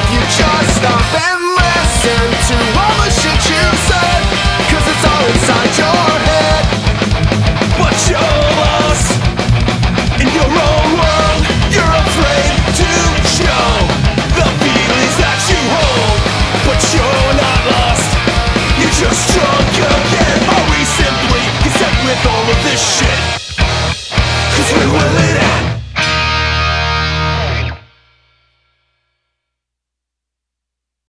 if you just stop and